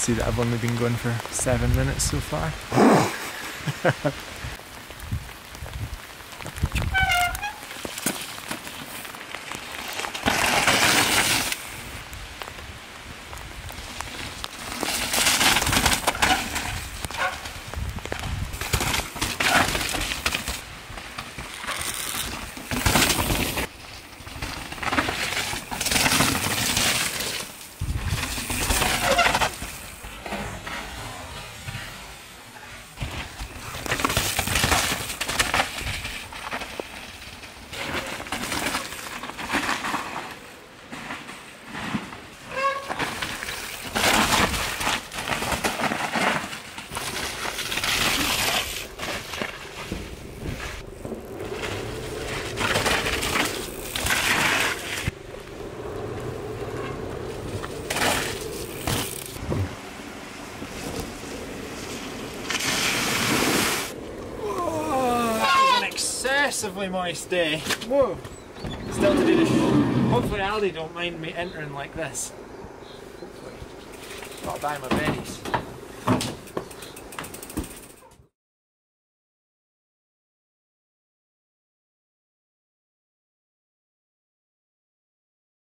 See that I've only been going for seven minutes so far. excessively moist day. Whoa! Still to do the Hopefully Aldi don't mind me entering like this. Hopefully. Not buy my berries.